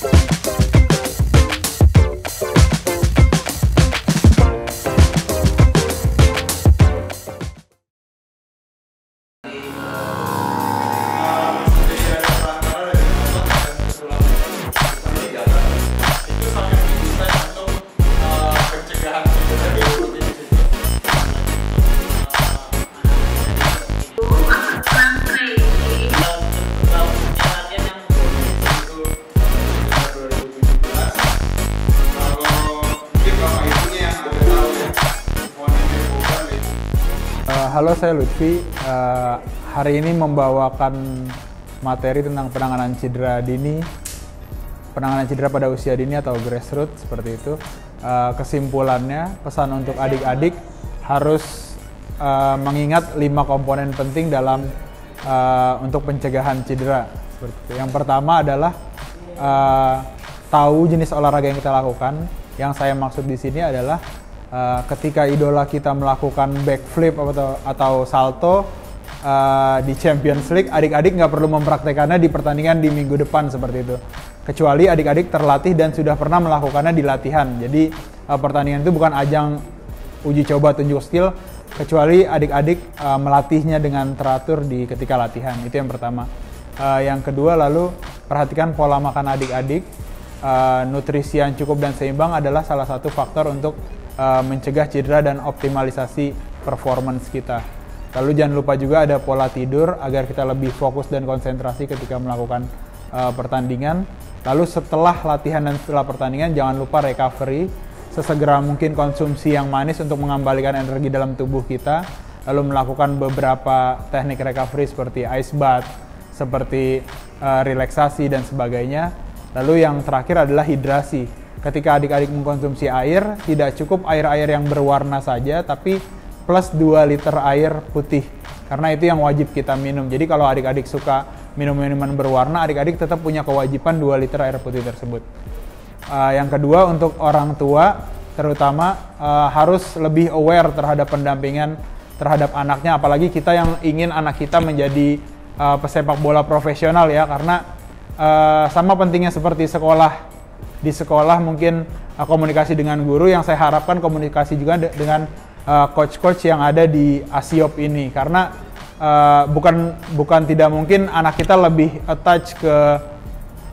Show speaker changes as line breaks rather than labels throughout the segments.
Peace. Uh, halo, saya Lutfi. Uh, hari ini membawakan materi tentang penanganan cedera dini, penanganan cedera pada usia dini atau grassroots seperti itu. Uh, kesimpulannya, pesan untuk adik-adik harus uh, mengingat lima komponen penting dalam uh, untuk pencegahan cedera. Seperti itu. Yang pertama adalah uh, tahu jenis olahraga yang kita lakukan. Yang saya maksud di sini adalah uh, ketika idola kita melakukan backflip atau atau salto uh, di Champions League, adik-adik nggak perlu mempraktekannya di pertandingan di minggu depan seperti itu. Kecuali adik-adik terlatih dan sudah pernah melakukannya di latihan. Jadi uh, pertandingan itu bukan ajang uji coba tunjuk skill, kecuali adik-adik uh, melatihnya dengan teratur di ketika latihan. Itu yang pertama. Uh, yang kedua lalu perhatikan pola makan adik-adik. Uh, nutrisi yang cukup dan seimbang adalah salah satu faktor untuk uh, mencegah cedera dan optimalisasi performance kita. Lalu jangan lupa juga ada pola tidur agar kita lebih fokus dan konsentrasi ketika melakukan uh, pertandingan. Lalu setelah latihan dan setelah pertandingan jangan lupa recovery. Sesegera mungkin konsumsi yang manis untuk mengembalikan energi dalam tubuh kita. Lalu melakukan beberapa teknik recovery seperti ice bath, seperti uh, relaksasi dan sebagainya. Lalu yang terakhir adalah hidrasi ketika adik-adik mengkonsumsi air, tidak cukup air-air yang berwarna saja, tapi plus 2 liter air putih. Karena itu yang wajib kita minum. Jadi kalau adik-adik suka minum minuman berwarna, adik-adik tetap punya kewajiban 2 liter air putih tersebut. Uh, yang kedua untuk orang tua, terutama uh, harus lebih aware terhadap pendampingan terhadap anaknya, apalagi kita yang ingin anak kita menjadi uh, pesepak bola profesional ya, karena uh, sama pentingnya seperti sekolah di sekolah mungkin uh, komunikasi dengan guru yang saya harapkan komunikasi juga de dengan coach-coach uh, yang ada di Asiop ini karena uh, bukan bukan tidak mungkin anak kita lebih attach ke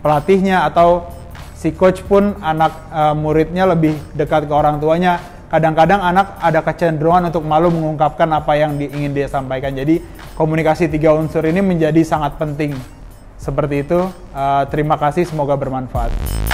pelatihnya atau si coach pun anak uh, muridnya lebih dekat ke orang tuanya kadang-kadang anak ada kecenderungan untuk malu mengungkapkan apa yang di, ingin dia sampaikan jadi komunikasi tiga unsur ini menjadi sangat penting seperti itu. Uh, terima kasih, semoga bermanfaat.